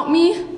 about me?